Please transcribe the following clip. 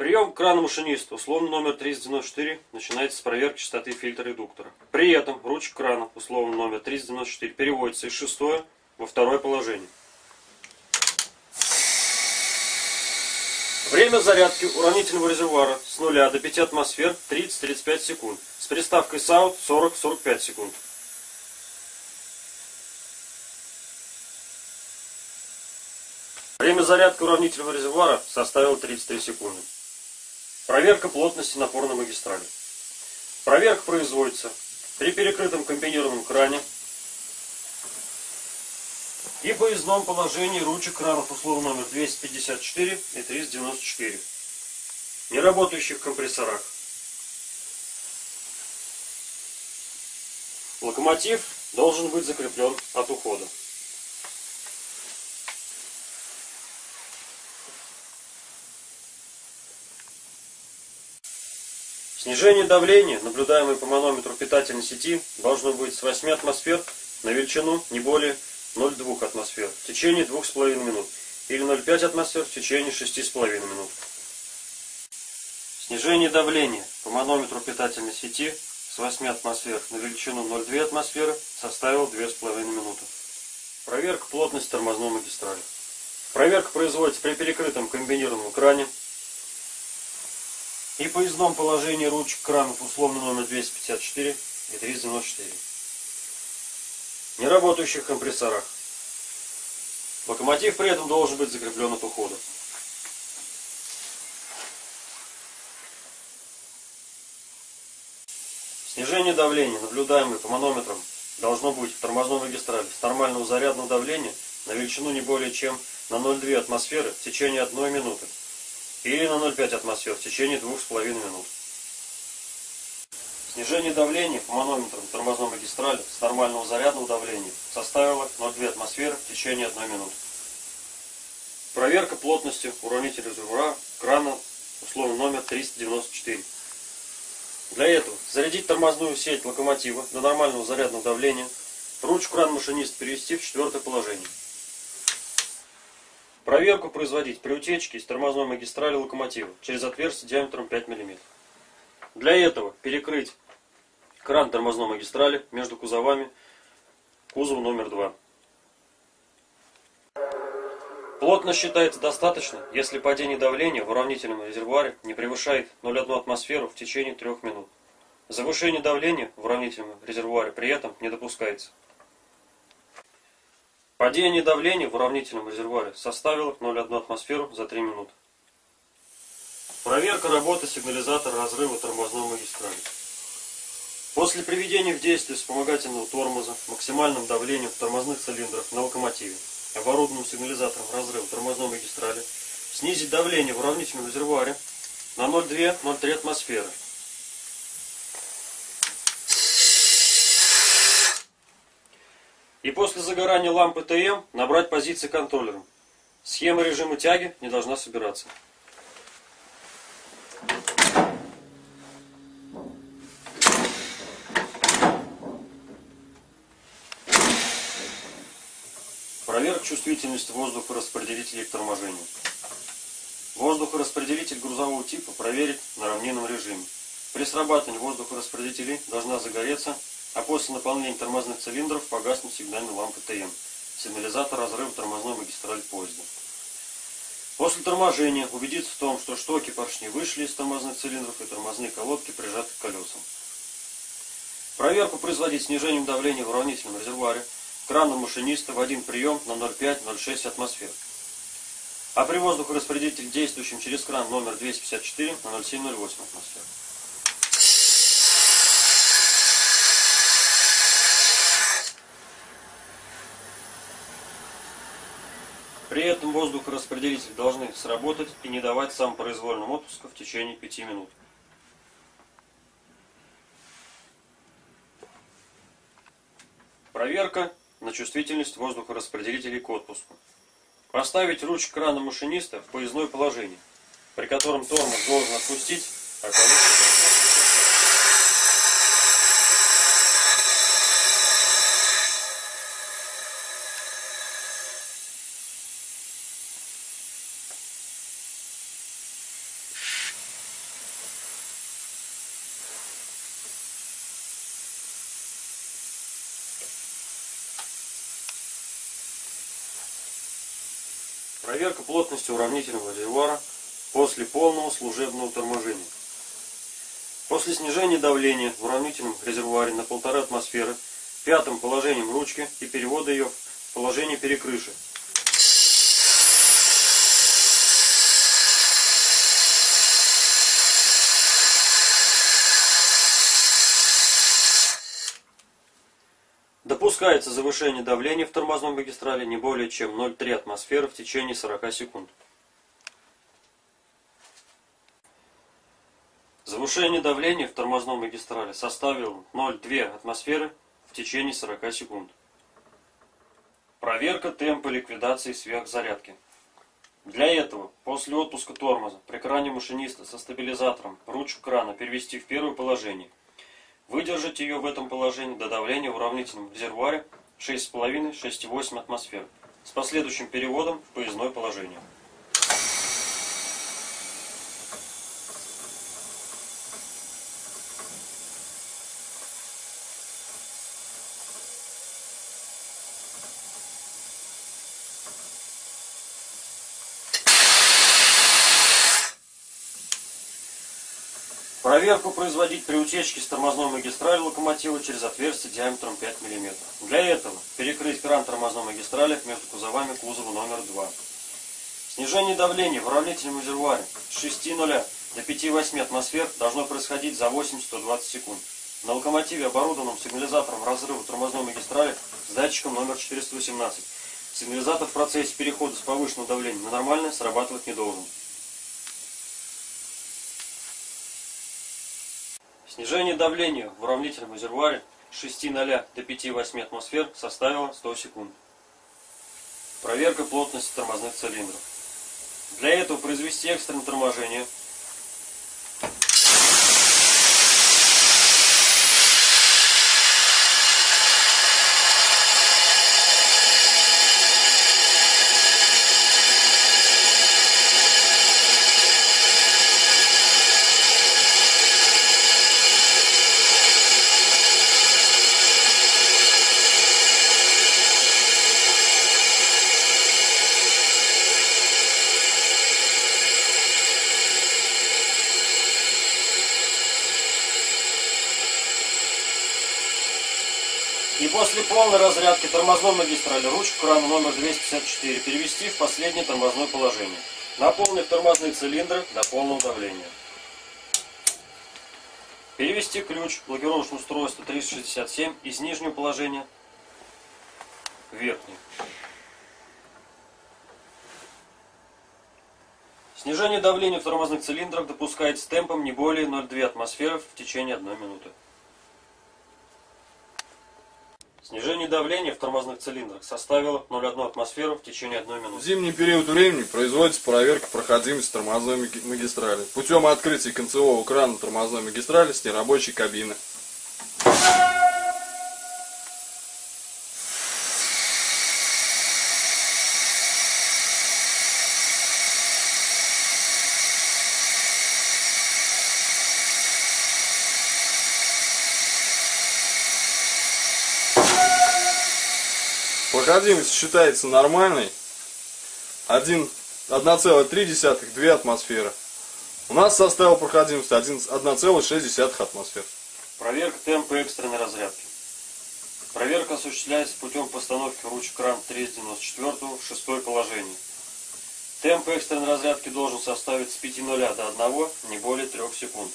Прием крана машиниста, условно номер 394, начинается с проверки частоты фильтра редуктора. При этом ручка крана, условно номер 394, переводится из шестое во второе положение. Время зарядки уравнительного резервуара с 0 до 5 атмосфер 30-35 секунд. С приставкой SOUT 40-45 секунд. Время зарядки уравнительного резервуара составило 33 секунды. Проверка плотности напорной магистрали. Проверка производится при перекрытом комбинированном кране и поездном положении ручек кранов условно номер 254 и 394. Неработающих компрессорах. Локомотив должен быть закреплен от ухода. Снижение давления, наблюдаемое по манометру питательной сети, должно быть с 8 атмосфер на величину не более 0,2 атмосфер в течение 2,5 минут или 0,5 атмосфер в течение 6,5 минут. Снижение давления по манометру питательной сети с 8 атмосфер на величину 0,2 атмосферы составило 2,5 минуты. Проверка плотности тормозной магистрали. Проверка производится при перекрытом комбинированном кране и поездном положении ручек кранов условно номер 254 и 394. Неработающих компрессорах. Локомотив при этом должен быть закреплен от ухода. Снижение давления, наблюдаемое по манометрам, должно быть в тормозной магистрали с нормального зарядного давления на величину не более чем на 0,2 атмосферы в течение 1 минуты или на 0,5 атмосфер в течение 2,5 минут. Снижение давления по манометрам тормозной магистрали с нормального зарядного давления составило 0,2 атмосферы в течение 1 минуты. Проверка плотности уравнителя резервуара крана условно номер 394. Для этого зарядить тормозную сеть локомотива до нормального зарядного давления, ручку кран машинист перевести в четвертое положение. Проверку производить при утечке из тормозной магистрали локомотива через отверстие диаметром 5 мм. Для этого перекрыть кран тормозной магистрали между кузовами кузова номер 2. Плотность считается достаточно, если падение давления в уравнительном резервуаре не превышает 0,1 атмосферу в течение 3 минут. Завышение давления в уравнительном резервуаре при этом не допускается. Падение давления в уравнительном резервуаре составило 0,1 атмосферу за 3 минуты. Проверка работы сигнализатора разрыва тормозной магистрали. После приведения в действие вспомогательного тормоза максимальным давлением в тормозных цилиндрах на локомотиве, оборудованным сигнализатором разрыва тормозной магистрали, снизить давление в уравнительном резервуаре на 0,2-0,3 атмосферы И после загорания лампы ТМ набрать позиции контроллером. Схема режима тяги не должна собираться. Проверка чувствительности воздухораспределителей к торможению. Воздухораспределитель грузового типа проверить на равнинном режиме. При срабатывании воздухораспределителей должна загореться а после наполнения тормозных цилиндров погаснет сигнальная лампа ТМ, сигнализатор разрыва тормозной магистрали поезда. После торможения убедиться в том, что штоки поршней вышли из тормозных цилиндров и тормозные колодки прижаты к колесам. Проверку производить снижением давления в уравнительном резервуаре краном машиниста в один прием на 0,5-0,6 атмосфер. А при воздухораспределителе, действующем через кран номер 254 на 0,7-0,8 атмосфер. При этом воздухораспределители должны сработать и не давать самопроизвольным отпуска в течение 5 минут. Проверка на чувствительность воздухораспределителей к отпуску. Поставить ручку крана машиниста в поездное положение, при котором тормоз должен отпустить, а колесо Проверка плотности уравнительного резервуара после полного служебного торможения. После снижения давления в уравнительном резервуаре на полторы атмосферы пятым положением ручки и перевода ее в положение перекрыши Допускается завышение давления в тормозной магистрали не более чем 0,3 атмосферы в течение 40 секунд. Завышение давления в тормозной магистрали составило 0,2 атмосферы в течение 40 секунд. Проверка темпа ликвидации сверхзарядки. Для этого после отпуска тормоза при кране машиниста со стабилизатором ручку крана перевести в первое положение – Выдержать ее в этом положении до давления в уравнительном резервуаре 6,5-6,8 атмосфер с последующим переводом в поездное положение. Проверку производить при утечке с тормозной магистрали локомотива через отверстие диаметром 5 мм. Для этого перекрыть кран тормозной магистрали между кузовами кузова номер 2. Снижение давления в уравнительном резервуаре с 6,0 до 5,8 атмосфер должно происходить за 8-120 секунд. На локомотиве, оборудованном сигнализатором разрыва тормозной магистрали с датчиком номер 418, сигнализатор в процессе перехода с повышенного давления на нормальное срабатывать не должен. Снижение давления в уравнительном резервуаре с 6,0 до 5,8 атмосфер составило 100 секунд. Проверка плотности тормозных цилиндров. Для этого произвести экстренное торможение – после полной разрядки тормозной магистрали ручку крана номер 254 перевести в последнее тормозное положение. Наполнив тормозные цилиндры до полного давления. Перевести ключ блокировочного устройства 367 из нижнего положения в верхнее. Снижение давления в тормозных цилиндрах допускается темпом не более 0,2 атмосферы в течение 1 минуты. Снижение давления в тормозных цилиндрах составило 0,1 атмосферу в течение одной минуты. В зимний период времени производится проверка проходимости тормозной магистрали путем открытия концевого крана тормозной магистрали с нерабочей кабины. Проходимость считается нормальной. 1,3-2 атмосферы. У нас составил проходимость 1,6 атмосфер. Проверка темпа экстренной разрядки. Проверка осуществляется путем постановки ручек кран 394 в шестое положение. Темп экстренной разрядки должен составить с 5.0 до 1, не более 3 секунд.